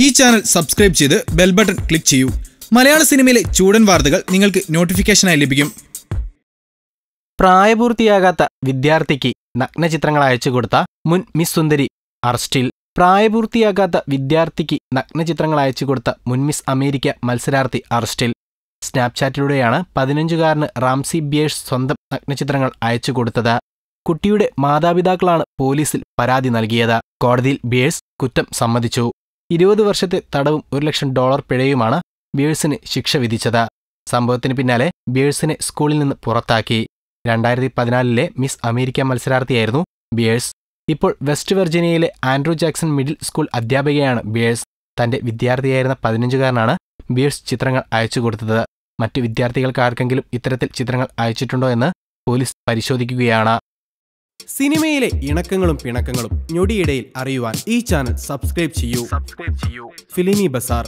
ഈ channel subscribe ചെയ്ത് bell button click ചെയ്യൂ. മലയാള സിനിമയിലെ ചൂടൻ വാർത്തകൾ നിങ്ങൾക്ക് നോട്ടിഫിക്കേഷനായി ലഭിക്കും. പ്രായപൂർത്തിയാകാത്ത വിദ്യാർത്ഥിക്ക് നഗ്നചിത്രങ്ങൾ അയച്ചു കൊടുത്ത മുൻ മിസ് സുന്ദരി അറസ്റ്റിൽ പ്രായപൂർത്തിയാകാത്ത വിദ്യാർത്ഥിക്ക് നഗ്നചിത്രങ്ങൾ അയച്ചു കൊടുത്ത മുൻ മിസ് അമേരിക്ക മത്സരാർത്ഥി അറസ്റ്റിൽ സ്നാപ്ചാറ്റിലൂടെയാണ് പതിനഞ്ചുകാരന് റാംസി ബിയേഴ്സ് സ്വന്തം നഗ്നചിത്രങ്ങൾ അയച്ചു കൊടുത്തത്. കുട്ടിയുടെ മാതാപിതാക്കളാണ് പോലീസിൽ പരാതി നൽകിയത്. കോടതിയിൽ ബിയേഴ്സ് കുറ്റം സമ്മതിച്ചു. ഇരുപത് വർഷത്തെ തടവും ഒരു ലക്ഷം ഡോളർ പിഴയുമാണ് ബിയേഴ്സിന് ശിക്ഷ വിധിച്ചത്. സംഭവത്തിന് പിന്നാലെ ബിയേഴ്സിനെ സ്കൂളിൽ നിന്ന് പുറത്താക്കി. രണ്ടായിരത്തി പതിനാലിലെ മിസ് അമേരിക്ക മത്സരാർത്ഥിയായിരുന്നു ബിയേഴ്സ്. ഇപ്പോൾ വെസ്റ്റ് വെർജീനിയയിലെ ആൻഡ്രൂ ജാക്സൺ മിഡിൽ സ്കൂൾ അധ്യാപികയാണ് ബിയേഴ്സ്. തന്റെ വിദ്യാർത്ഥിയായിരുന്ന പതിനഞ്ചുകാരനാണ് ബിയേഴ്സ് ചിത്രങ്ങൾ അയച്ചു കൊടുത്തത്. മറ്റു വിദ്യാർത്ഥികൾക്ക് ആർക്കെങ്കിലും ഇത്തരത്തിൽ ചിത്രങ്ങൾ അയച്ചിട്ടുണ്ടോ എന്ന് പോലീസ് പരിശോധിക്കുകയാണ്. സിനിമയിലെ ഇണക്കങ്ങളും പിണക്കങ്ങളും ഞൊടിയിടയിൽ അറിയുവാൻ ഈ ചാനൽ സബ്സ്ക്രൈബ് ചെയ്യൂ. ഫിലിമി ബസാർ.